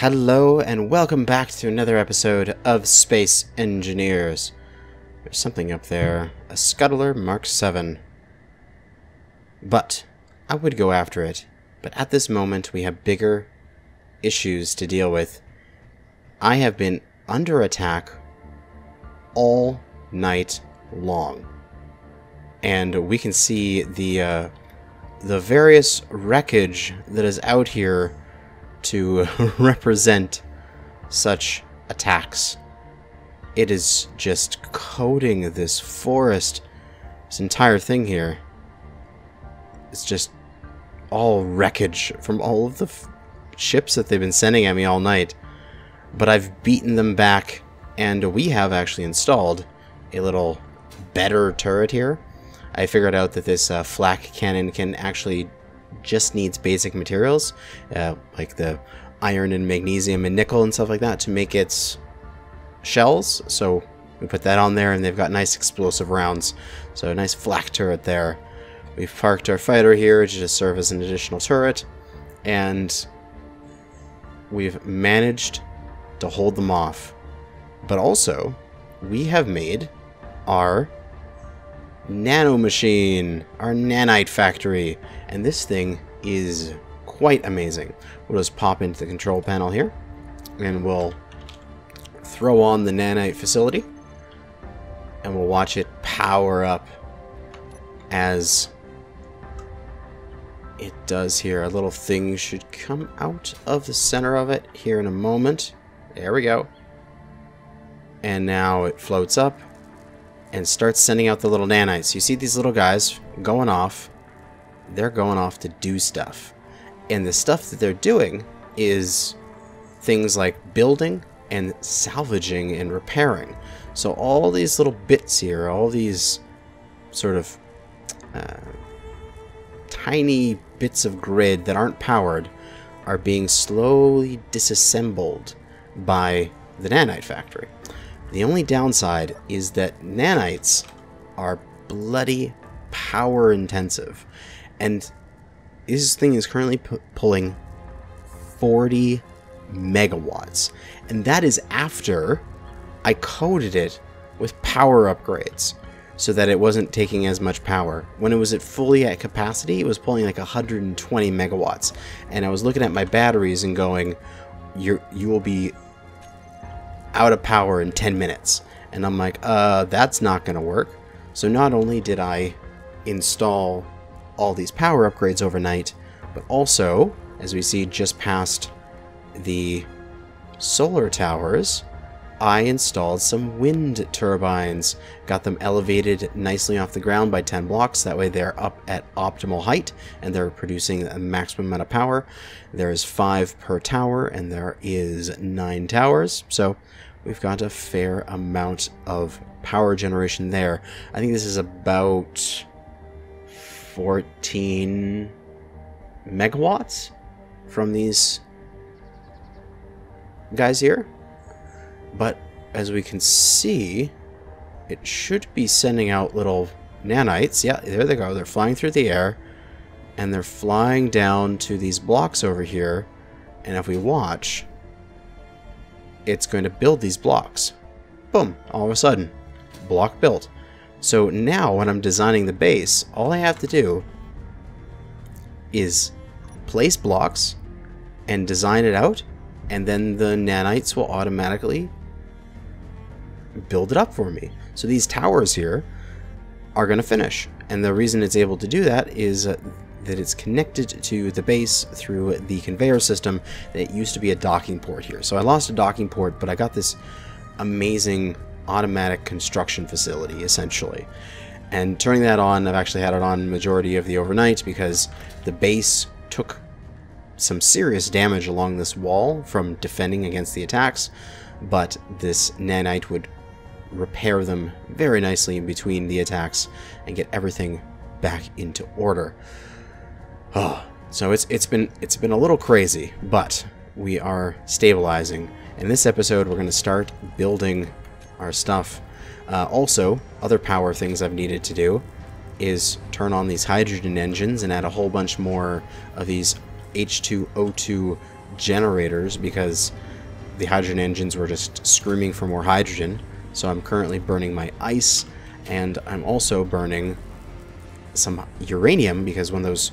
Hello and welcome back to another episode of Space Engineers. There's something up there, a Scuttler Mark 7. But I would go after it, but at this moment we have bigger issues to deal with. I have been under attack all night long. And we can see the uh, the various wreckage that is out here to represent such attacks. It is just coating this forest, this entire thing here. It's just all wreckage from all of the ships that they've been sending at me all night. But I've beaten them back, and we have actually installed a little better turret here. I figured out that this uh, flak cannon can actually just needs basic materials, uh, like the iron and magnesium and nickel and stuff like that, to make its shells. So we put that on there, and they've got nice explosive rounds. So a nice flak turret there. We've parked our fighter here to just serve as an additional turret, and we've managed to hold them off. But also, we have made our nanomachine, our nanite factory. And this thing is quite amazing. We'll just pop into the control panel here, and we'll throw on the nanite facility, and we'll watch it power up as it does here. A little thing should come out of the center of it here in a moment. There we go. And now it floats up and starts sending out the little nanites. You see these little guys going off. They're going off to do stuff. And the stuff that they're doing is things like building and salvaging and repairing. So all these little bits here, all these sort of uh, tiny bits of grid that aren't powered are being slowly disassembled by the nanite factory. The only downside is that nanites are bloody power intensive. And this thing is currently pulling 40 megawatts. And that is after I coded it with power upgrades so that it wasn't taking as much power. When it was at fully at capacity, it was pulling like 120 megawatts. And I was looking at my batteries and going, you you will be out of power in 10 minutes. And I'm like, uh, that's not going to work. So not only did I install all these power upgrades overnight, but also, as we see just past the solar towers, I installed some wind turbines. Got them elevated nicely off the ground by 10 blocks. That way they're up at optimal height and they're producing a maximum amount of power. There is 5 per tower and there is 9 towers. So we've got a fair amount of power generation there. I think this is about 14 megawatts from these guys here. But as we can see, it should be sending out little nanites. Yeah, there they go. They're flying through the air. And they're flying down to these blocks over here. And if we watch, it's going to build these blocks. Boom, all of a sudden, block built. So now when I'm designing the base, all I have to do is place blocks and design it out, and then the nanites will automatically build it up for me. So these towers here are going to finish. And the reason it's able to do that is uh, that it's connected to the base through the conveyor system that used to be a docking port here. So I lost a docking port, but I got this amazing automatic construction facility, essentially. And turning that on, I've actually had it on majority of the overnight because the base took some serious damage along this wall from defending against the attacks, but this nanite would repair them very nicely in between the attacks and get everything back into order. Oh, so it's it's been it's been a little crazy, but we are stabilizing. In this episode, we're going to start building our stuff. Uh, also, other power things I've needed to do is turn on these hydrogen engines and add a whole bunch more of these H2O2 generators because the hydrogen engines were just screaming for more hydrogen. So I'm currently burning my ice, and I'm also burning some uranium because when those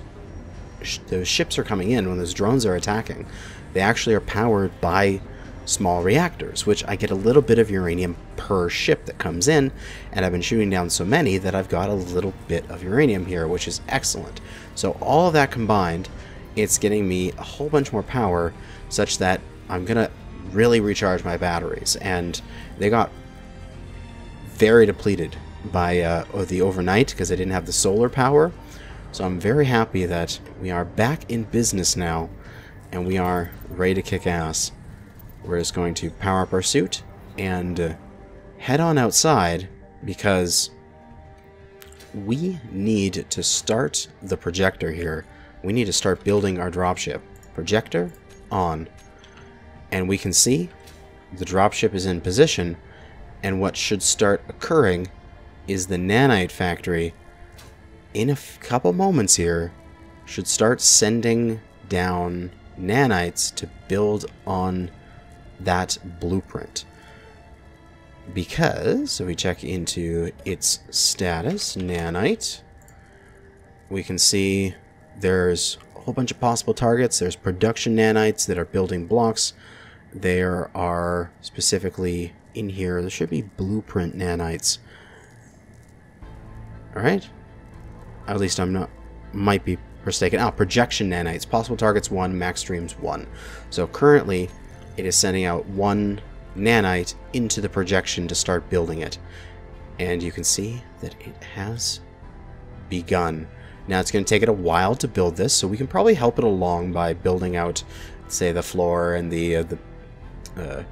sh those ships are coming in, when those drones are attacking, they actually are powered by small reactors, which I get a little bit of uranium per ship that comes in, and I've been shooting down so many that I've got a little bit of uranium here, which is excellent. So all of that combined, it's getting me a whole bunch more power, such that I'm going to really recharge my batteries, and they got very depleted by uh, the overnight because I didn't have the solar power. So I'm very happy that we are back in business now, and we are ready to kick ass. We're just going to power up our suit and uh, head on outside because we need to start the projector here. We need to start building our dropship. Projector on. And we can see the dropship is in position and what should start occurring is the nanite factory in a couple moments here should start sending down nanites to build on that blueprint. Because, if we check into its status, nanite, we can see there's a whole bunch of possible targets. There's production nanites that are building blocks. There are specifically in here, there should be blueprint nanites. Alright? At least I'm not, might be mistaken. Oh, projection nanites. Possible targets 1, max streams 1. So currently, it is sending out one nanite into the projection to start building it. And you can see that it has begun. Now it's going to take it a while to build this, so we can probably help it along by building out, say, the floor and the uh, the uh,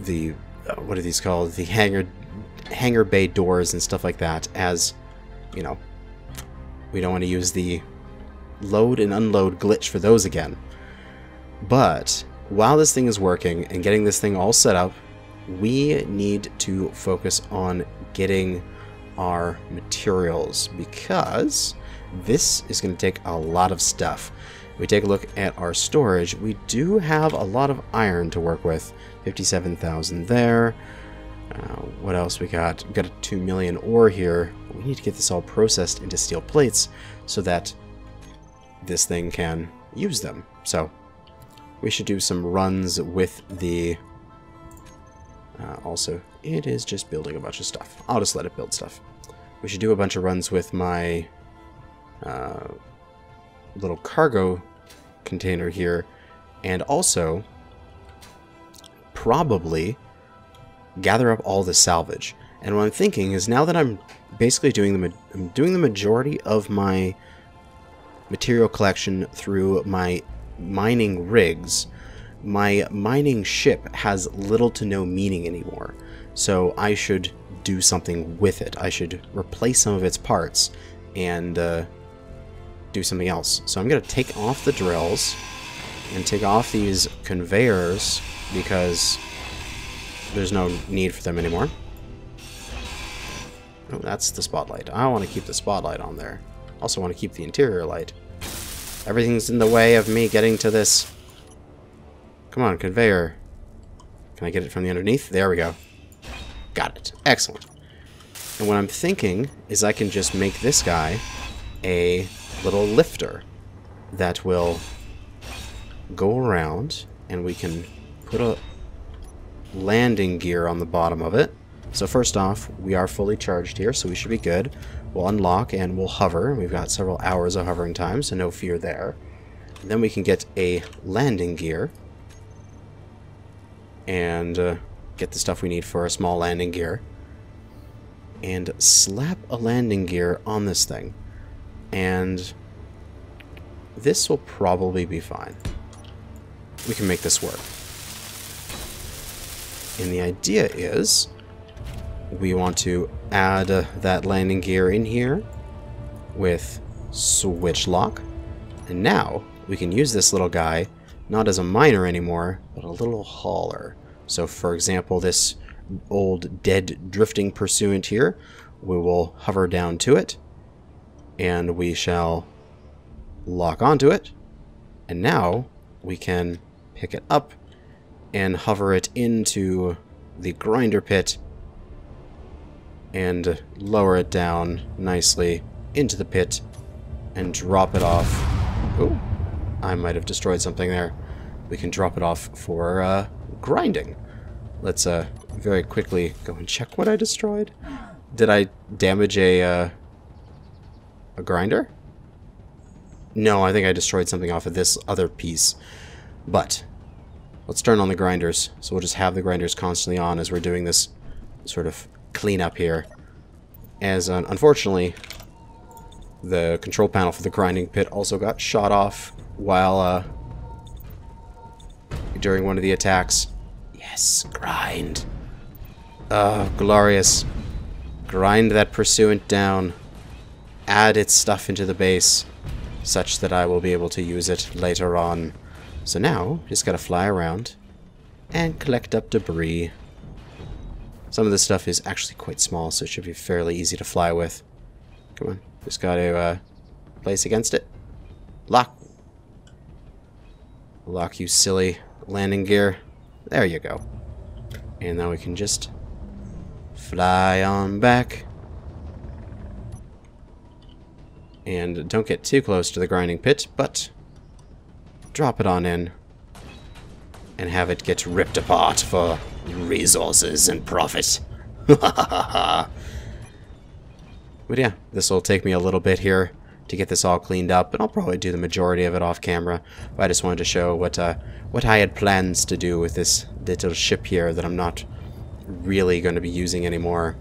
the uh, what are these called? The hangar hangar bay doors and stuff like that. As you know, we don't want to use the load and unload glitch for those again. But while this thing is working and getting this thing all set up, we need to focus on getting our materials because this is going to take a lot of stuff. We take a look at our storage, we do have a lot of iron to work with. 57,000 there. Uh, what else we got? We've got a 2 million ore here. We need to get this all processed into steel plates so that this thing can use them. So we should do some runs with the... Uh, also, it is just building a bunch of stuff. I'll just let it build stuff. We should do a bunch of runs with my uh, little cargo container here. And also, probably gather up all the salvage. And what I'm thinking is now that I'm basically doing the, I'm doing the majority of my material collection through my mining rigs, my mining ship has little to no meaning anymore. So I should do something with it. I should replace some of its parts and uh, do something else. So I'm going to take off the drills and take off these conveyors because there's no need for them anymore. Oh, that's the spotlight. I want to keep the spotlight on there. Also want to keep the interior light. Everything's in the way of me getting to this. Come on, conveyor. Can I get it from the underneath? There we go. Got it. Excellent. And what I'm thinking is I can just make this guy a little lifter that will go around and we can put a landing gear on the bottom of it. So first off, we are fully charged here, so we should be good. We'll unlock and we'll hover. We've got several hours of hovering time, so no fear there. And then we can get a landing gear and uh, get the stuff we need for a small landing gear and slap a landing gear on this thing. And this will probably be fine. We can make this work. And the idea is we want to add uh, that landing gear in here with switch lock. And now we can use this little guy not as a miner anymore, but a little hauler. So for example, this old dead drifting pursuant here, we will hover down to it and we shall lock onto it. And now we can pick it up and hover it into the grinder pit and lower it down nicely into the pit and drop it off. I might have destroyed something there. We can drop it off for uh, grinding. Let's uh, very quickly go and check what I destroyed. Did I damage a, uh, a grinder? No, I think I destroyed something off of this other piece. But, let's turn on the grinders. So we'll just have the grinders constantly on as we're doing this sort of cleanup here. As, uh, unfortunately, the control panel for the grinding pit also got shot off while, uh, during one of the attacks. Yes, grind. Oh, glorious. Grind that pursuant down. Add its stuff into the base such that I will be able to use it later on. So now, just gotta fly around and collect up debris. Some of this stuff is actually quite small, so it should be fairly easy to fly with. Come on, just gotta uh, place against it. Lock. Lock, you silly landing gear. There you go. And now we can just fly on back. And don't get too close to the grinding pit, but drop it on in and have it get ripped apart for resources and profit. but yeah, this will take me a little bit here to get this all cleaned up, and I'll probably do the majority of it off camera. But I just wanted to show what uh, what I had plans to do with this little ship here that I'm not really going to be using anymore.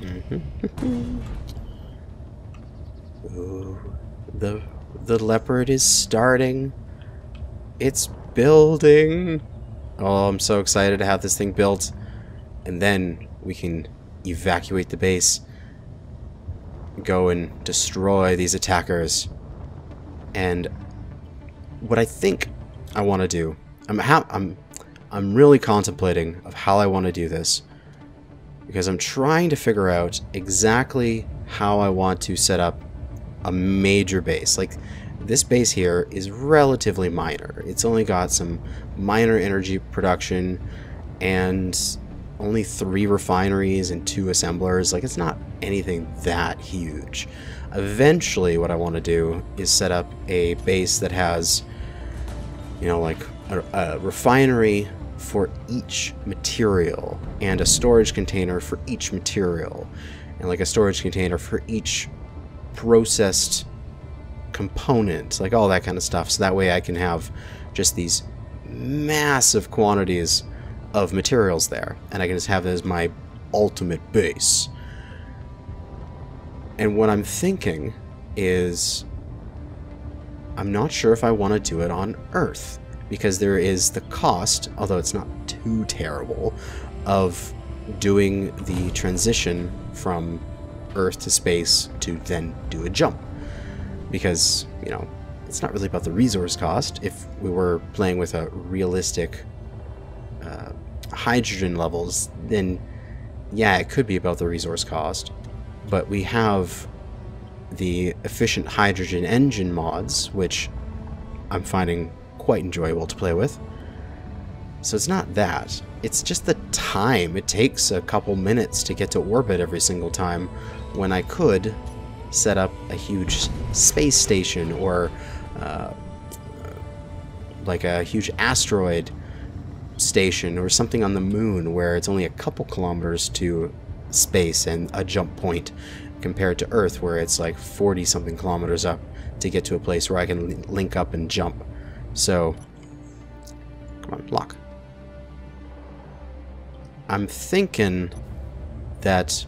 Ooh, the the leopard is starting. It's building. Oh, I'm so excited to have this thing built. And then we can evacuate the base. Go and destroy these attackers. And what I think I want to do, I'm I'm I'm really contemplating of how I want to do this because I'm trying to figure out exactly how I want to set up a major base. Like, this base here is relatively minor. It's only got some minor energy production and only three refineries and two assemblers. Like, it's not anything that huge. Eventually, what I want to do is set up a base that has, you know, like a, a refinery for each material and a storage container for each material and like a storage container for each processed component, like all that kind of stuff. So that way I can have just these massive quantities of materials there, and I can just have it as my ultimate base. And what I'm thinking is I'm not sure if I want to do it on Earth because there is the cost, although it's not too terrible, of doing the transition from Earth to space to then do a jump. Because, you know, it's not really about the resource cost. If we were playing with a realistic uh, hydrogen levels, then yeah, it could be about the resource cost. But we have the efficient hydrogen engine mods, which I'm finding quite enjoyable to play with. So it's not that. It's just the time. It takes a couple minutes to get to orbit every single time when I could set up a huge space station or uh, like a huge asteroid station or something on the moon where it's only a couple kilometers to space and a jump point compared to Earth where it's like 40 something kilometers up to get to a place where I can link up and jump. So, come on, lock. I'm thinking that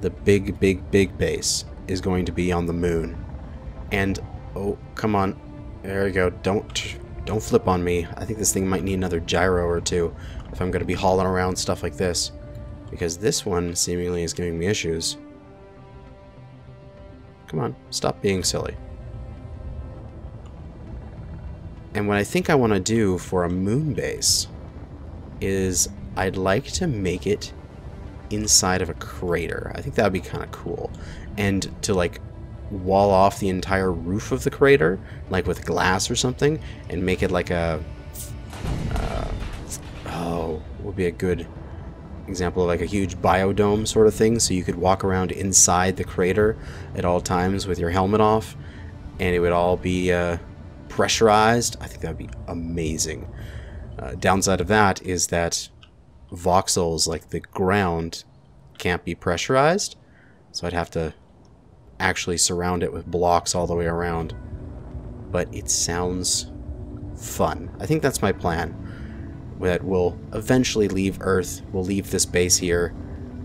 the big, big, big base is going to be on the moon. And, oh, come on. There we go. Don't, don't flip on me. I think this thing might need another gyro or two if I'm going to be hauling around stuff like this. Because this one seemingly is giving me issues. Come on, stop being silly. And what I think I want to do for a moon base is I'd like to make it inside of a crater. I think that would be kind of cool. And to like wall off the entire roof of the crater, like with glass or something, and make it like a... Uh, oh, would be a good example of like a huge biodome sort of thing, so you could walk around inside the crater at all times with your helmet off, and it would all be uh, pressurized. I think that would be amazing. Uh, downside of that is that voxels, like the ground, can't be pressurized, so I'd have to actually surround it with blocks all the way around. But it sounds fun. I think that's my plan. That we'll eventually leave Earth, we'll leave this base here,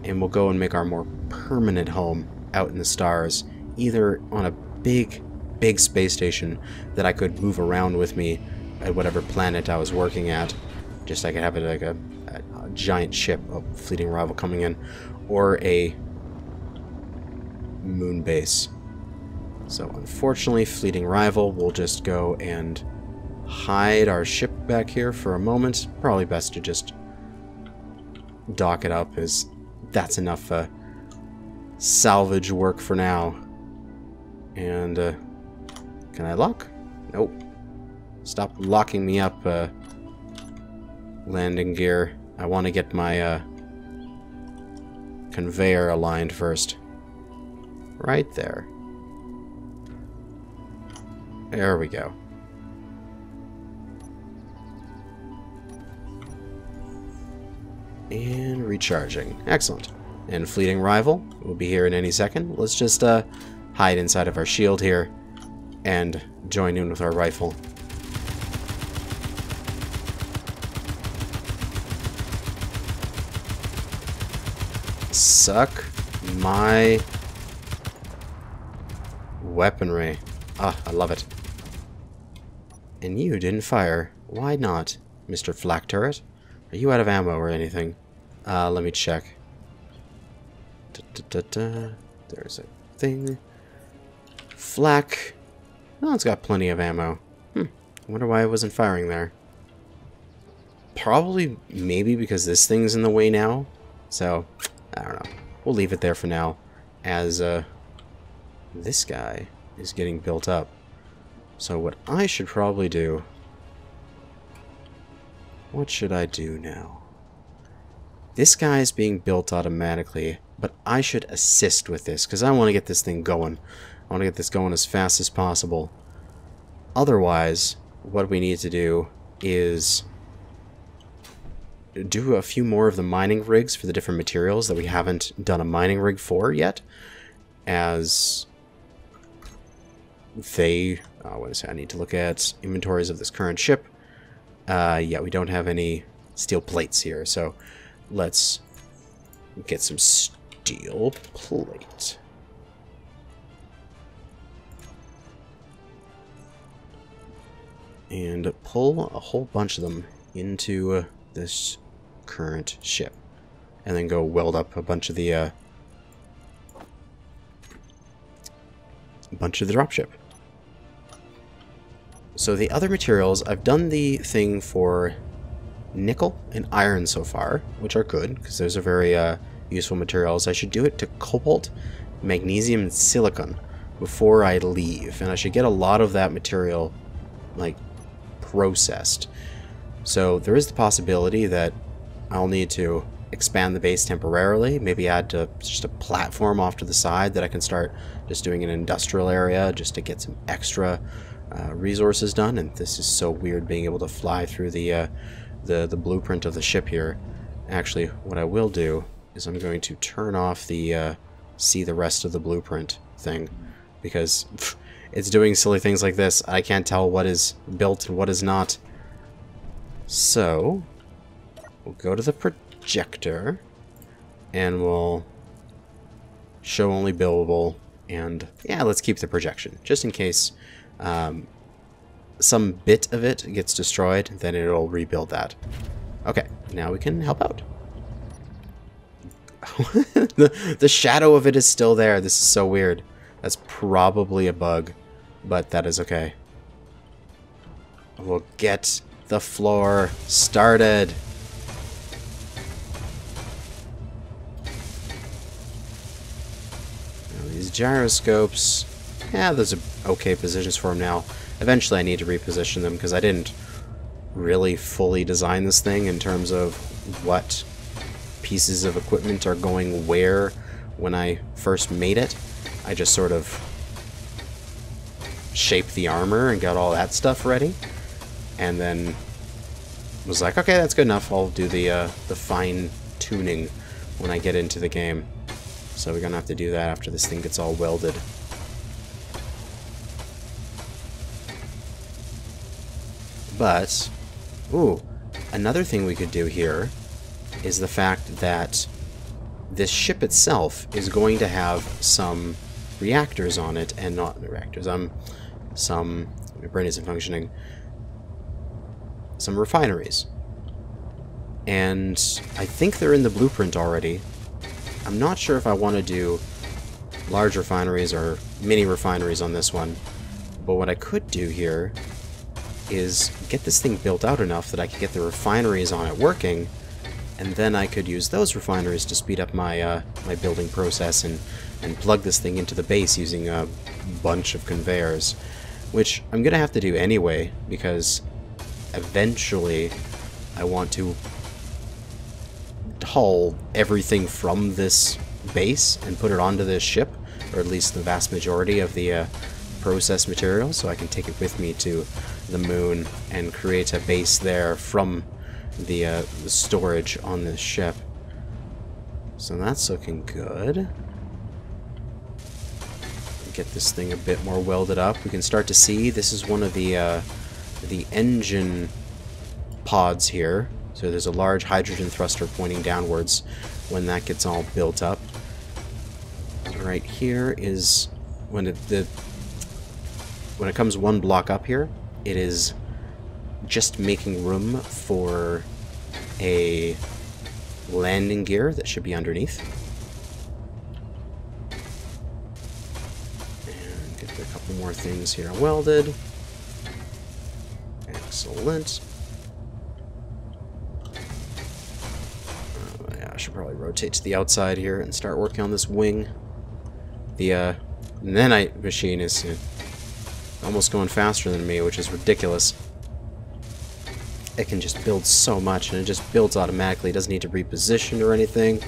and we'll go and make our more permanent home out in the stars, either on a big, big space station that I could move around with me at whatever planet I was working at. Just I could have it like a, a, giant ship, a fleeting rival coming in, or a moon base. So unfortunately, fleeting rival will just go and hide our ship back here for a moment. Probably best to just dock it up, as that's enough uh, salvage work for now. And, uh, can I lock? Nope. Stop locking me up, uh, landing gear. I want to get my, uh, conveyor aligned first. Right there. There we go. And recharging. Excellent. And fleeting rival will be here in any second. Let's just uh, hide inside of our shield here and join in with our rifle. Suck my weaponry. Ah, I love it. And you didn't fire. Why not, Mr. Flak Turret? Are you out of ammo or anything? Uh, let me check. Da, da, da, There's a thing. Flak. Oh, it's got plenty of ammo. Hmm. I wonder why I wasn't firing there. Probably, maybe because this thing's in the way now. So, I don't know. We'll leave it there for now. As, uh, this guy is getting built up. So what I should probably do... What should I do now? This guy is being built automatically, but I should assist with this, because I want to get this thing going. I want to get this going as fast as possible. Otherwise, what we need to do is do a few more of the mining rigs for the different materials that we haven't done a mining rig for yet, as they, uh, what is it? I need to look at inventories of this current ship. Uh, yeah, we don't have any steel plates here, so let's get some steel plate. And pull a whole bunch of them into uh, this current ship. And then go weld up a bunch of the, uh, a bunch of the dropship. So the other materials, I've done the thing for nickel and iron so far, which are good, because those are very uh, useful materials. I should do it to cobalt, magnesium, and silicon before I leave, and I should get a lot of that material, like, processed. So there is the possibility that I'll need to expand the base temporarily, maybe add to just a platform off to the side that I can start just doing an industrial area just to get some extra uh, resources done, and this is so weird being able to fly through the, uh, the, the blueprint of the ship here. Actually, what I will do is I'm going to turn off the uh, see the rest of the blueprint thing, because pff, it's doing silly things like this. I can't tell what is built and what is not. So, we'll go to the projector, and we'll show only buildable, and yeah, let's keep the projection, just in case um, some bit of it gets destroyed, then it'll rebuild that. Okay, now we can help out. the, the shadow of it is still there. This is so weird. That's probably a bug, but that is okay. We'll get the floor started. Now these gyroscopes yeah, those are okay positions for them now. Eventually I need to reposition them because I didn't really fully design this thing in terms of what pieces of equipment are going where when I first made it. I just sort of shaped the armor and got all that stuff ready. And then was like, okay, that's good enough. I'll do the, uh, the fine tuning when I get into the game. So we're going to have to do that after this thing gets all welded. But, ooh, another thing we could do here is the fact that this ship itself is going to have some reactors on it, and not reactors, um, some, my brain isn't functioning, some refineries. And I think they're in the blueprint already. I'm not sure if I want to do large refineries or mini refineries on this one, but what I could do here is get this thing built out enough that I could get the refineries on it working, and then I could use those refineries to speed up my uh, my building process and, and plug this thing into the base using a bunch of conveyors, which I'm going to have to do anyway, because eventually I want to haul everything from this base and put it onto this ship, or at least the vast majority of the uh, processed material, so I can take it with me to the moon and create a base there from the, uh, the storage on this ship. So that's looking good. Get this thing a bit more welded up. We can start to see this is one of the uh, the engine pods here. So there's a large hydrogen thruster pointing downwards when that gets all built up. Right here is when it, the when it comes one block up here, it is just making room for a landing gear that should be underneath. And get a couple more things here welded. Excellent. Oh, I should probably rotate to the outside here and start working on this wing. The uh, nanite machine is uh, almost going faster than me, which is ridiculous. It can just build so much, and it just builds automatically. It doesn't need to reposition or anything.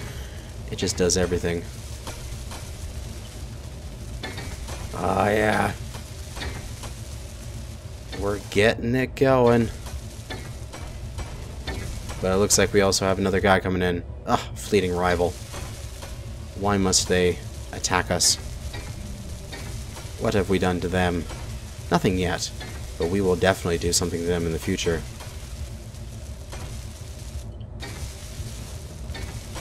It just does everything. Ah, oh, yeah. We're getting it going. But it looks like we also have another guy coming in. Ugh, fleeting rival. Why must they attack us? What have we done to them? Nothing yet, but we will definitely do something to them in the future.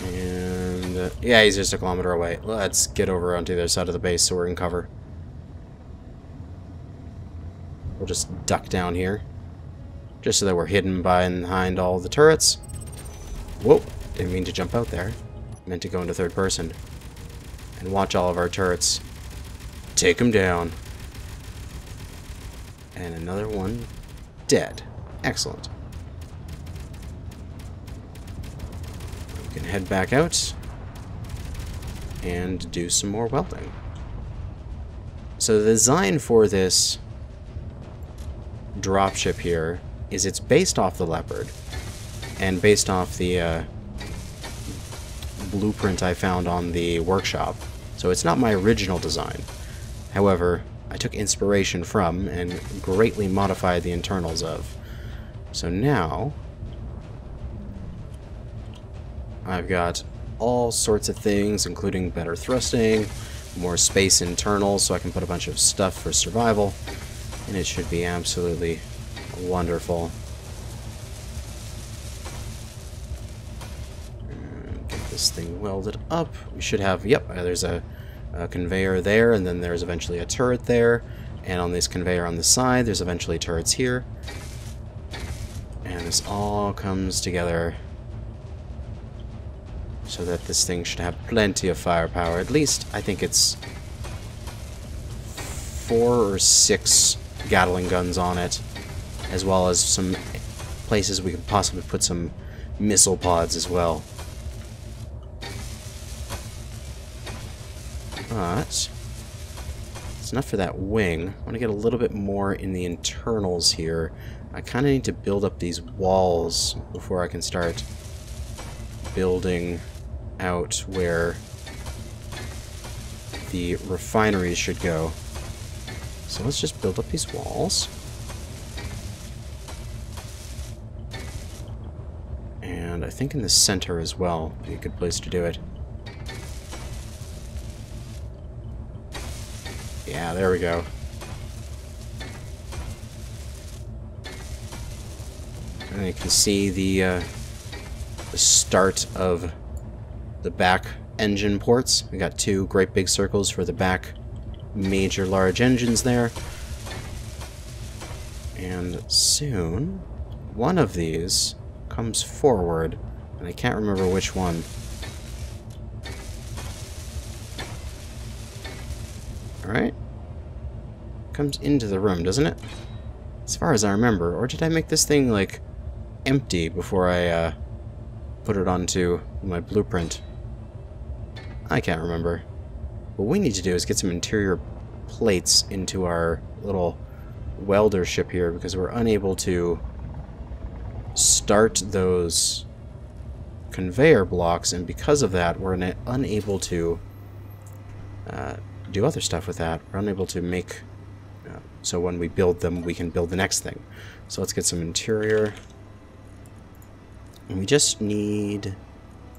And, uh, yeah, he's just a kilometer away. Let's get over onto the other side of the base so we're in cover. We'll just duck down here. Just so that we're hidden behind all the turrets. Whoa, didn't mean to jump out there. Meant to go into third person. And watch all of our turrets. Take them down. And another one dead. Excellent. We can head back out and do some more welding. So the design for this dropship here is it's based off the Leopard and based off the uh, blueprint I found on the workshop. So it's not my original design. However, I took inspiration from and greatly modified the internals of. So now, I've got all sorts of things, including better thrusting, more space internals so I can put a bunch of stuff for survival, and it should be absolutely wonderful. Get this thing welded up. We should have, yep, there's a, a conveyor there, and then there's eventually a turret there, and on this conveyor on the side, there's eventually turrets here. And this all comes together so that this thing should have plenty of firepower. At least, I think it's four or six Gatling guns on it, as well as some places we could possibly put some missile pods as well. But, It's enough for that wing. I want to get a little bit more in the internals here. I kind of need to build up these walls before I can start building out where the refineries should go. So let's just build up these walls. And I think in the center as well would be a good place to do it. Yeah, there we go. And you can see the, uh, the start of the back engine ports. We got two great big circles for the back major large engines there. And soon, one of these comes forward, and I can't remember which one. Alright. Comes into the room, doesn't it? As far as I remember. Or did I make this thing, like, empty before I, uh, put it onto my blueprint? I can't remember. What we need to do is get some interior plates into our little welder ship here because we're unable to start those conveyor blocks and because of that we're unable to uh, do other stuff with that. We're unable to make so when we build them we can build the next thing. So let's get some interior and we just need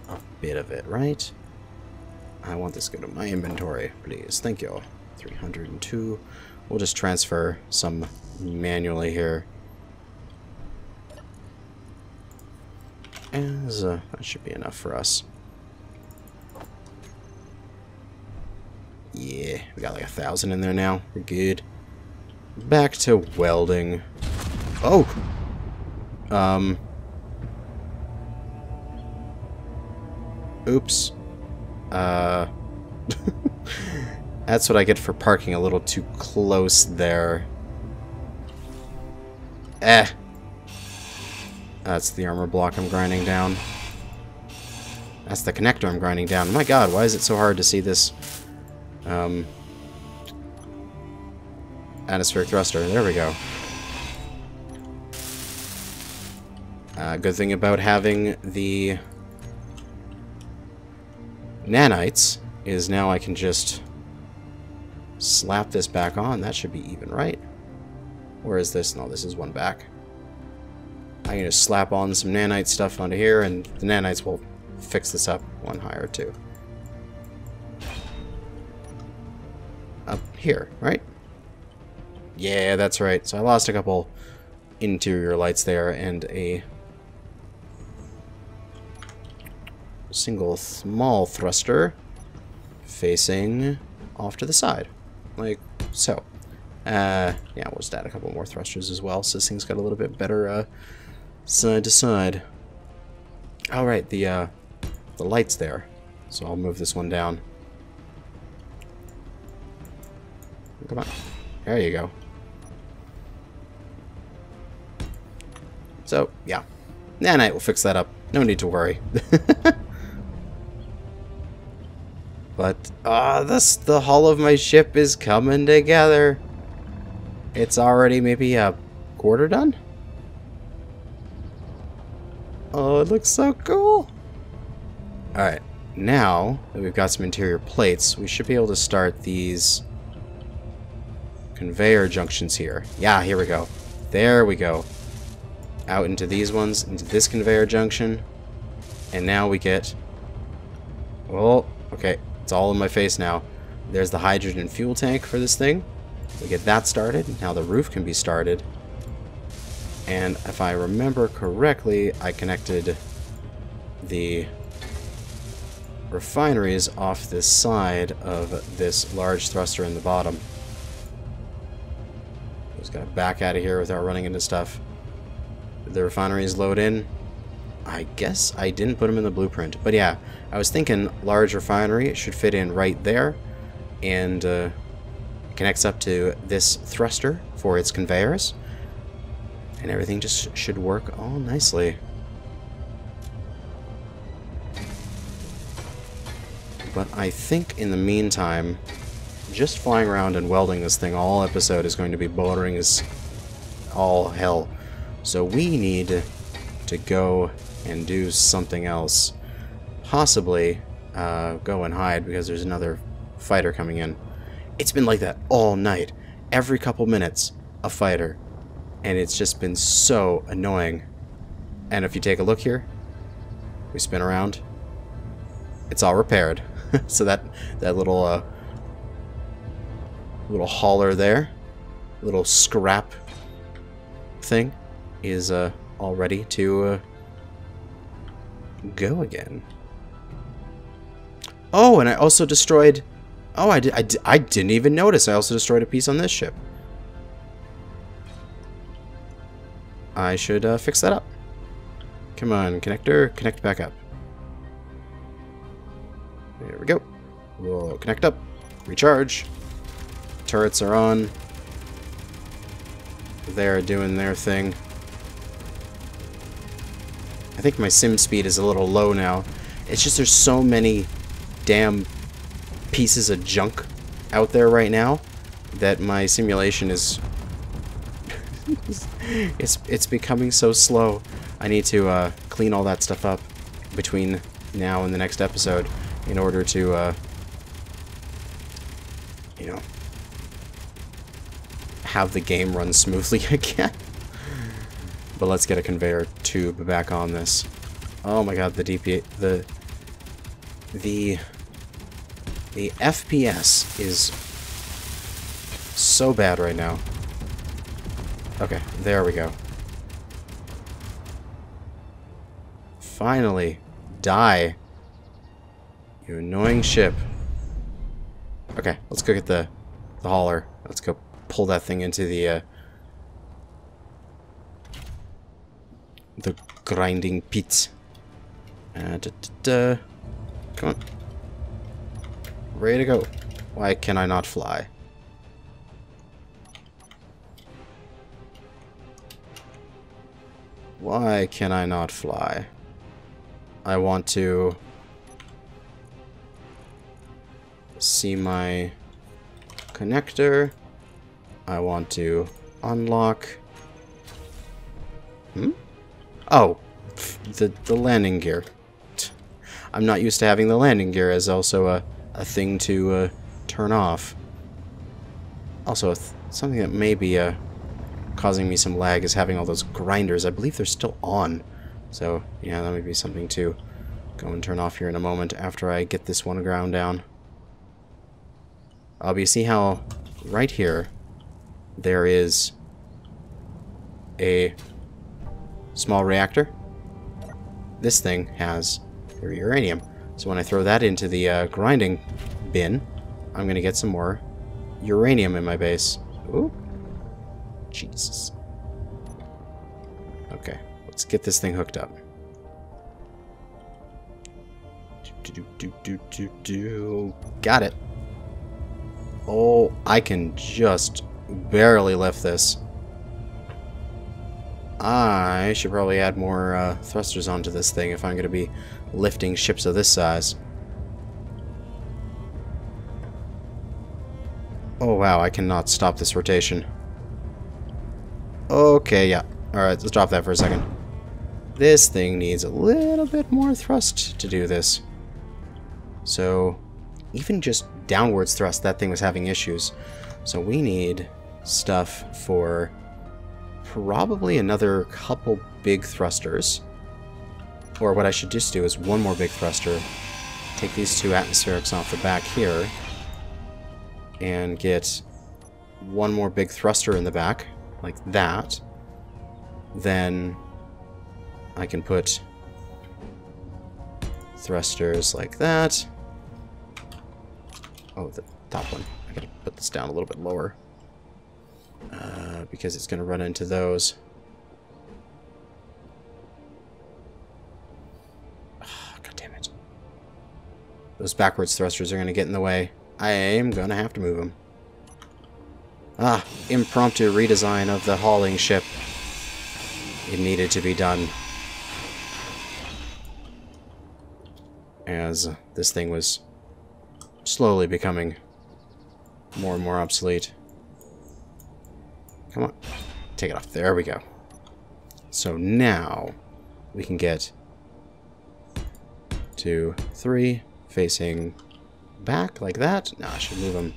a bit of it, right? I want this to go to my inventory, please. Thank you. 302. We'll just transfer some manually here. As, uh, that should be enough for us. Yeah, we got like a thousand in there now. We're good. Back to welding. Oh! Um. Oops. Uh... That's what I get for parking a little too close there. Eh. That's the armor block I'm grinding down. That's the connector I'm grinding down. My god, why is it so hard to see this um, atmospheric thruster? There we go. Uh, good thing about having the nanites is now I can just slap this back on. That should be even, right? Where is this? No, this is one back. I can just slap on some nanite stuff onto here, and the nanites will fix this up one higher, too. Up here, right? Yeah, that's right. So I lost a couple interior lights there, and a single small thruster facing off to the side like so. Uh, yeah, we'll just add a couple more thrusters as well, so this thing's got a little bit better uh, side to side. All right, the uh, the light's there, so I'll move this one down. Come on, there you go. So yeah, nanite will fix that up. No need to worry. But, ah, uh, this, the hull of my ship is coming together. It's already maybe a quarter done? Oh, it looks so cool. Alright, now that we've got some interior plates, we should be able to start these conveyor junctions here. Yeah, here we go. There we go. Out into these ones, into this conveyor junction. And now we get... Well, okay. It's all in my face now. There's the hydrogen fuel tank for this thing. We get that started. Now the roof can be started. And if I remember correctly, I connected the refineries off this side of this large thruster in the bottom. Just gotta back out of here without running into stuff. The refineries load in. I guess I didn't put them in the blueprint. But yeah, I was thinking large refinery it should fit in right there. And uh, connects up to this thruster for its conveyors. And everything just should work all nicely. But I think in the meantime, just flying around and welding this thing all episode is going to be boring as all hell. So we need to go and do something else. Possibly uh, go and hide because there's another fighter coming in. It's been like that all night. Every couple minutes, a fighter. And it's just been so annoying. And if you take a look here, we spin around, it's all repaired. so that that little uh, little hauler there, little scrap thing, is uh, all ready to uh, go again. Oh, and I also destroyed... Oh, I, did, I, did, I didn't even notice. I also destroyed a piece on this ship. I should uh, fix that up. Come on, connector, connect back up. There we go. We'll connect up, recharge. Turrets are on. They're doing their thing. I think my sim speed is a little low now. It's just there's so many damn pieces of junk out there right now that my simulation is it's it's becoming so slow. I need to uh, clean all that stuff up between now and the next episode in order to uh, you know have the game run smoothly again. But let's get a conveyor tube back on this. Oh my god, the DP the the the FPS is so bad right now. Okay, there we go. Finally, die. You annoying ship. Okay, let's go get the the hauler. Let's go pull that thing into the uh, the grinding pit. Uh, da, da, da. Come on. Ready to go. Why can I not fly? Why can I not fly? I want to see my connector. I want to unlock. Hmm? Oh, the the landing gear. I'm not used to having the landing gear as also a a thing to uh, turn off. Also, th something that may be uh, causing me some lag is having all those grinders. I believe they're still on. So, yeah, that may be something to go and turn off here in a moment after I get this one ground down. Uh, you see how right here there is a small reactor? This thing has uranium. So when I throw that into the uh, grinding bin, I'm going to get some more uranium in my base. Ooh. Jesus. Okay, let's get this thing hooked up. Do, do, do, do, do. Got it. Oh, I can just barely lift this. I should probably add more uh, thrusters onto this thing if I'm going to be lifting ships of this size. Oh wow, I cannot stop this rotation. Okay, yeah. Alright, let's drop that for a second. This thing needs a little bit more thrust to do this. So, even just downwards thrust, that thing was having issues. So we need stuff for probably another couple big thrusters. Or what I should just do is one more big thruster, take these two atmospherics off the back here, and get one more big thruster in the back, like that. Then I can put thrusters like that. Oh, the top one. I gotta put this down a little bit lower. Uh, because it's gonna run into those. Oh, God damn it. Those backwards thrusters are going to get in the way. I am going to have to move them. Ah, impromptu redesign of the hauling ship. It needed to be done. As this thing was slowly becoming more and more obsolete. Come on. Take it off. There we go. So now we can get two, three, facing back like that. No, I should move them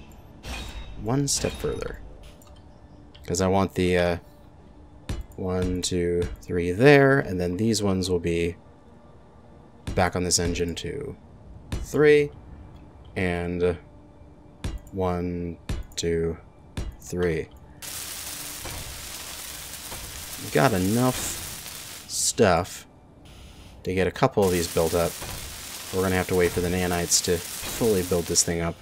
one step further. Because I want the uh, one, two, three there, and then these ones will be back on this engine, two, three, and one, two, three. Got enough stuff to get a couple of these built up. We're going to have to wait for the nanites to fully build this thing up.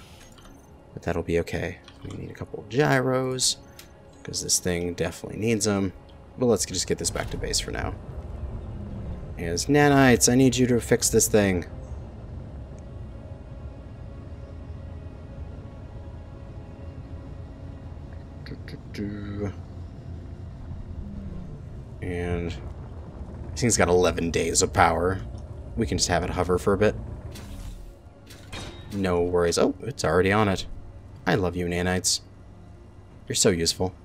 But that'll be okay. We need a couple of gyros, because this thing definitely needs them. But let's just get this back to base for now. As nanites, I need you to fix this thing. And this thing's got 11 days of power. We can just have it hover for a bit. No worries. Oh, it's already on it. I love you, nanites. You're so useful.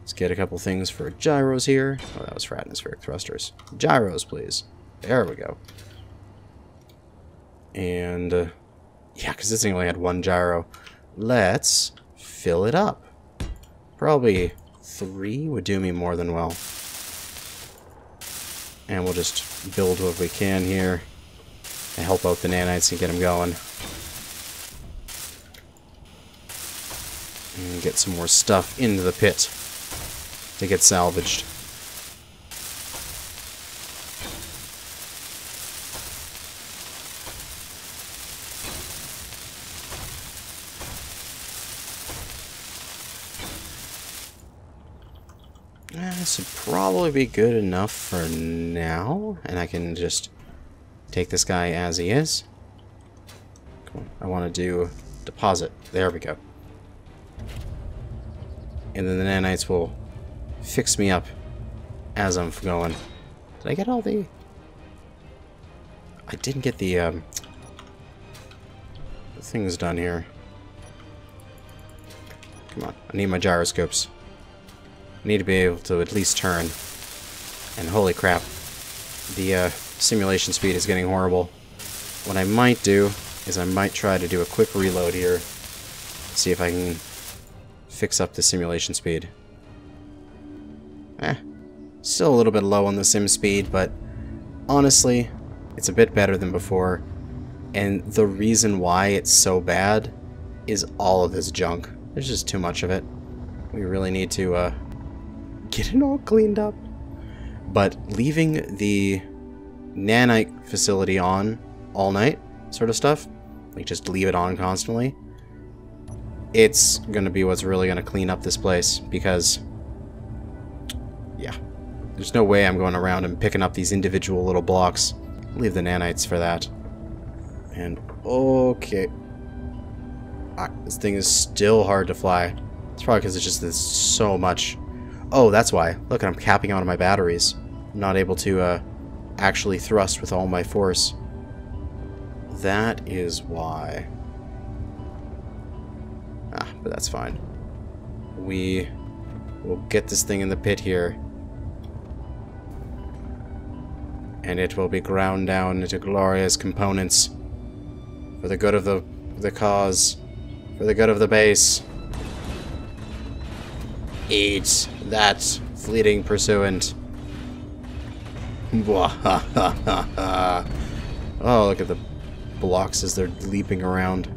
Let's get a couple things for gyros here. Oh, that was for atmospheric thrusters. Gyros, please. There we go. And, uh, yeah, because this thing only had one gyro. Let's fill it up. Probably three would do me more than well. And we'll just build what we can here to help out the nanites and get them going. And get some more stuff into the pit to get salvaged. This would probably be good enough for now, and I can just take this guy as he is. I want to do deposit. There we go. And then the nanites will fix me up as I'm going. Did I get all the... I didn't get the, um, the things done here. Come on, I need my gyroscopes. Need to be able to at least turn. And holy crap, the uh, simulation speed is getting horrible. What I might do is I might try to do a quick reload here. See if I can fix up the simulation speed. Eh, still a little bit low on the sim speed, but honestly, it's a bit better than before. And the reason why it's so bad is all of this junk. There's just too much of it. We really need to uh, get it all cleaned up. But leaving the nanite facility on all night sort of stuff, like just leave it on constantly, it's going to be what's really going to clean up this place because yeah. There's no way I'm going around and picking up these individual little blocks. Leave the nanites for that. And, okay. Ah, this thing is still hard to fly. It's probably because it's just there's so much. Oh, that's why. Look, I'm capping out my batteries. I'm not able to uh, actually thrust with all my force. That is why. Ah, but that's fine. We will get this thing in the pit here. and it will be ground down into glorious components for the good of the, the cause, for the good of the base. Eat that fleeting pursuant. oh, look at the blocks as they're leaping around.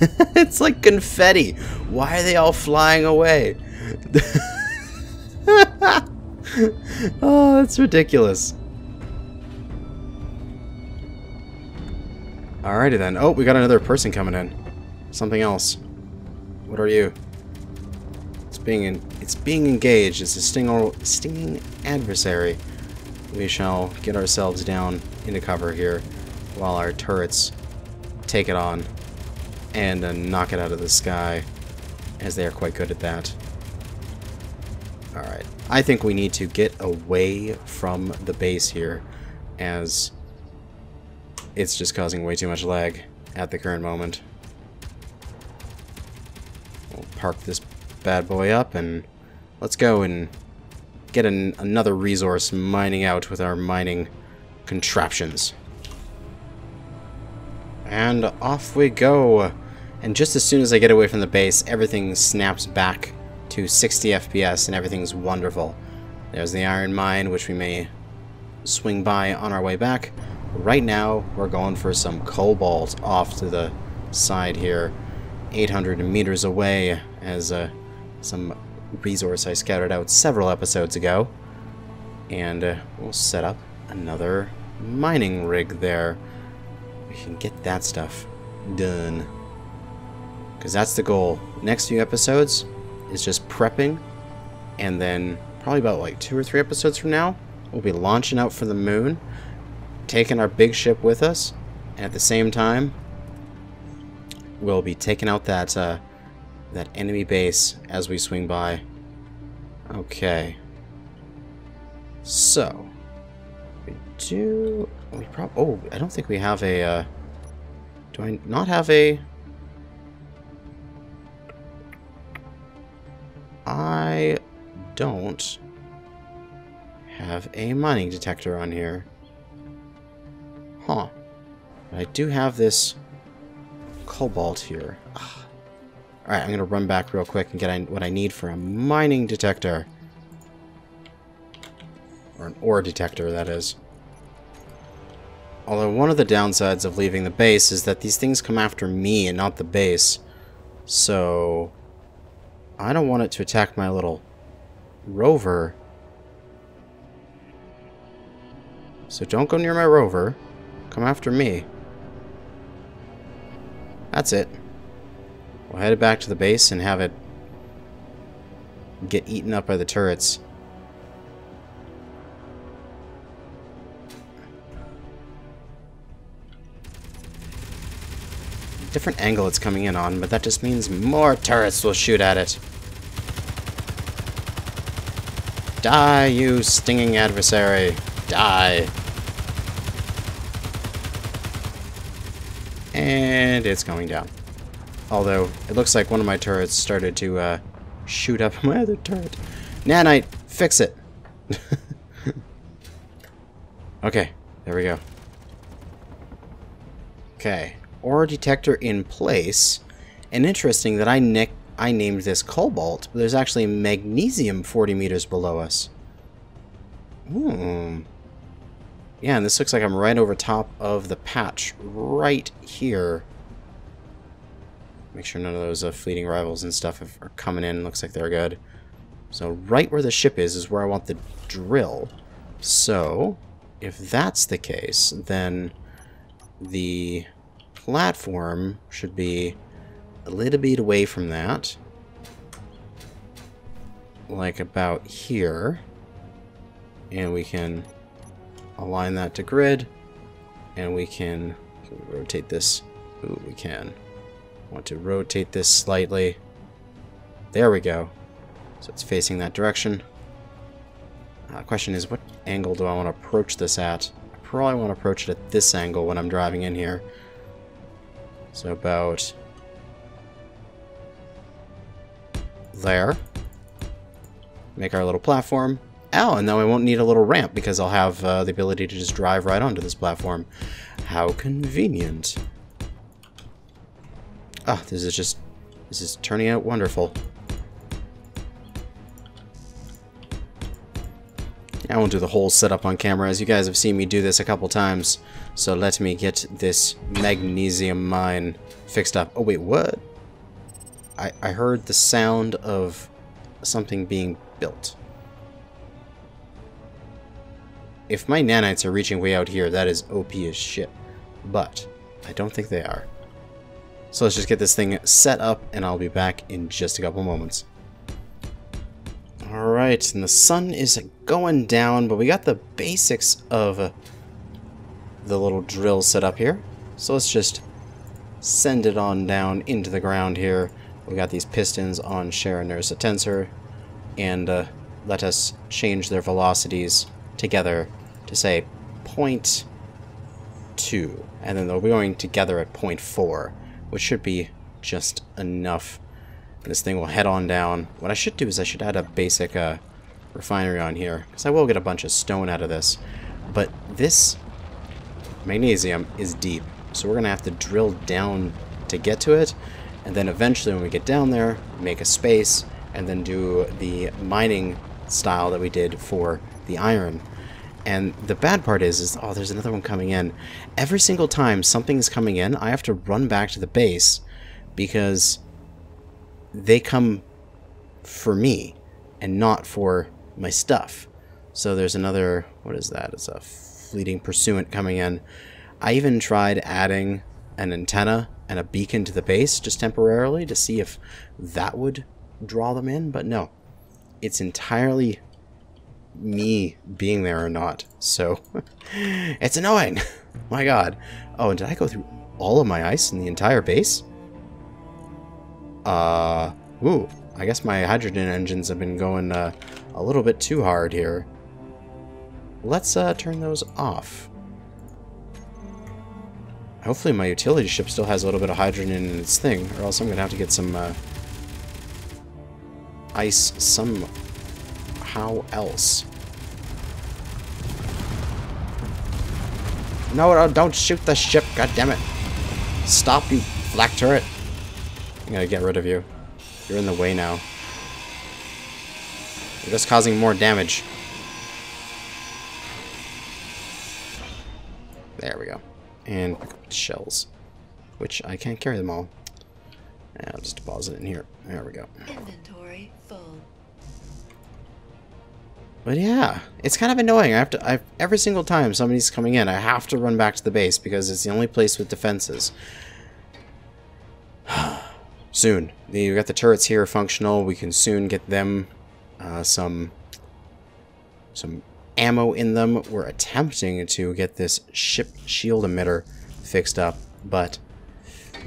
it's like confetti. Why are they all flying away? oh, that's ridiculous. Alrighty then. Oh, we got another person coming in. Something else. What are you? Being in, it's being engaged. It's a sting stinging adversary. We shall get ourselves down into cover here while our turrets take it on and uh, knock it out of the sky, as they are quite good at that. Alright. I think we need to get away from the base here, as it's just causing way too much lag at the current moment. We'll park this bad boy up and let's go and get an, another resource mining out with our mining contraptions. And off we go. And just as soon as I get away from the base, everything snaps back to 60 FPS and everything's wonderful. There's the iron mine, which we may swing by on our way back. Right now, we're going for some cobalt off to the side here, 800 meters away, as uh, some resource I scouted out several episodes ago. And uh, we'll set up another mining rig there. We can get that stuff done. Because that's the goal. Next few episodes is just prepping, and then probably about like two or three episodes from now, we'll be launching out for the moon, taking our big ship with us, and at the same time, we'll be taking out that uh, that enemy base as we swing by. Okay. So, we do... We prob oh, I don't think we have a... Uh, do I not have a... I don't have a mining detector on here. Huh. But I do have this cobalt here. Alright, I'm going to run back real quick and get what I need for a mining detector. Or an ore detector, that is. Although one of the downsides of leaving the base is that these things come after me and not the base. So... I don't want it to attack my little rover. So don't go near my rover. Come after me. That's it. We'll head it back to the base and have it get eaten up by the turrets. Different angle it's coming in on, but that just means more turrets will shoot at it. Die, you stinging adversary. Die. And it's going down. Although, it looks like one of my turrets started to uh, shoot up my other turret. Nanite, fix it! okay, there we go. Okay, ore detector in place. And interesting that I nick I named this cobalt, but there's actually magnesium 40 meters below us. Hmm. Yeah, and this looks like I'm right over top of the patch right here. Make sure none of those uh, fleeting rivals and stuff are coming in. Looks like they're good. So right where the ship is is where I want the drill. So if that's the case, then the platform should be a little bit away from that. Like about here. And we can align that to grid. And we can rotate this. Ooh, we can. Want to rotate this slightly. There we go. So it's facing that direction. Uh, question is, what angle do I want to approach this at? I probably want to approach it at this angle when I'm driving in here. So about there. Make our little platform. Oh, and then I won't need a little ramp because I'll have uh, the ability to just drive right onto this platform. How convenient. Oh, this is just... This is turning out wonderful. I won't do the whole setup on camera, as you guys have seen me do this a couple times. So let me get this magnesium mine fixed up. Oh, wait, what? I, I heard the sound of something being built. If my nanites are reaching way out here, that is OP as shit. But, I don't think they are. So let's just get this thing set up, and I'll be back in just a couple moments. Alright, and the sun is going down, but we got the basics of the little drill set up here. So let's just send it on down into the ground here. We got these pistons on share inertia tensor, and uh, let us change their velocities together to say 0.2, and then they'll be going together at 0.4, which should be just enough. this thing will head on down. What I should do is I should add a basic uh, refinery on here, because I will get a bunch of stone out of this. But this magnesium is deep, so we're going to have to drill down to get to it, and then eventually when we get down there, make a space, and then do the mining style that we did for the iron. And the bad part is, is, oh, there's another one coming in. Every single time something's coming in, I have to run back to the base because they come for me and not for my stuff. So there's another, what is that? It's a fleeting pursuant coming in. I even tried adding an antenna and a beacon to the base just temporarily to see if that would draw them in, but no. It's entirely me being there or not. So it's annoying. My god. Oh, and did I go through all of my ice in the entire base? Uh, ooh. I guess my hydrogen engines have been going uh, a little bit too hard here. Let's uh, turn those off. Hopefully my utility ship still has a little bit of hydrogen in its thing, or else I'm going to have to get some uh, ice somehow else. No, don't shoot the ship, God damn it! Stop, you black turret! I'm gonna get rid of you. You're in the way now. You're just causing more damage. There we go. And pick up the shells. Which I can't carry them all. I'll just deposit it in here. There we go. Inventory But yeah, it's kind of annoying. I have to, I every single time somebody's coming in, I have to run back to the base because it's the only place with defenses. soon. We've got the turrets here functional. We can soon get them uh, some some ammo in them. We're attempting to get this ship shield emitter fixed up, but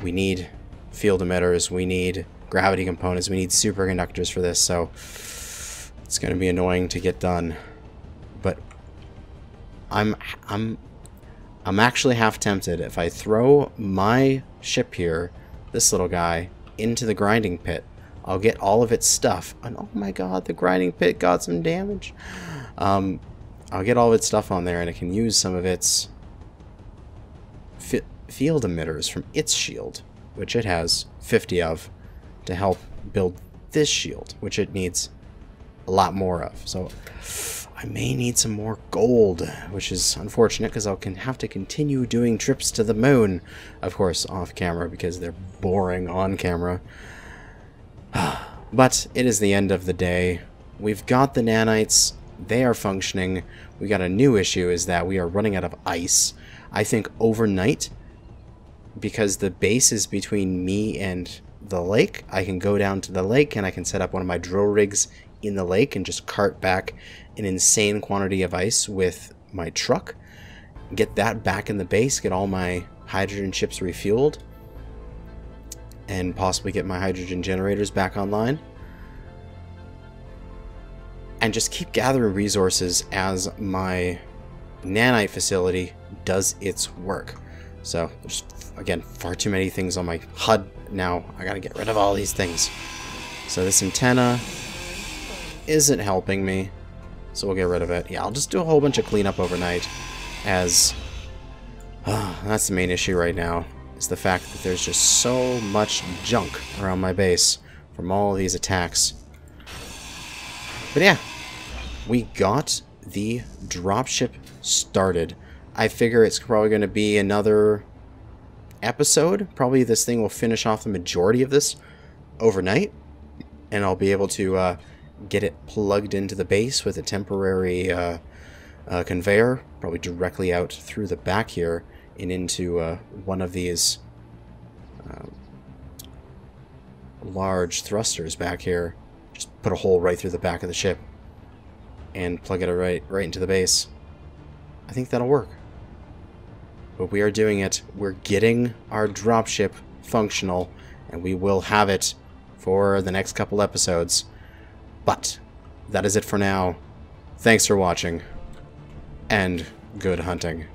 we need field emitters. We need gravity components. We need superconductors for this, so it's going to be annoying to get done. But I'm I'm I'm actually half tempted if I throw my ship here, this little guy, into the grinding pit. I'll get all of its stuff. And oh my god, the grinding pit got some damage. Um, I'll get all of its stuff on there and it can use some of its field emitters from its shield, which it has 50 of, to help build this shield, which it needs a lot more of. So I may need some more gold, which is unfortunate because I'll can have to continue doing trips to the moon, of course, off camera because they're boring on camera. but it is the end of the day. We've got the nanites. They are functioning. We got a new issue is that we are running out of ice. I think overnight, because the base is between me and the lake, I can go down to the lake and I can set up one of my drill rigs in the lake and just cart back an insane quantity of ice with my truck, get that back in the base, get all my hydrogen chips refueled, and possibly get my hydrogen generators back online. And just keep gathering resources as my nanite facility does its work. So there's, again, far too many things on my HUD now. I gotta get rid of all these things. So this antenna isn't helping me. So we'll get rid of it. Yeah, I'll just do a whole bunch of cleanup overnight as... Uh, that's the main issue right now, is the fact that there's just so much junk around my base from all these attacks. But yeah, we got the dropship started. I figure it's probably going to be another episode. Probably this thing will finish off the majority of this overnight. And I'll be able to uh, get it plugged into the base with a temporary uh, uh, conveyor, probably directly out through the back here and into uh, one of these um, large thrusters back here. Just put a hole right through the back of the ship and plug it right, right into the base. I think that'll work. But we are doing it. We're getting our dropship functional, and we will have it for the next couple episodes. But that is it for now. Thanks for watching, and good hunting.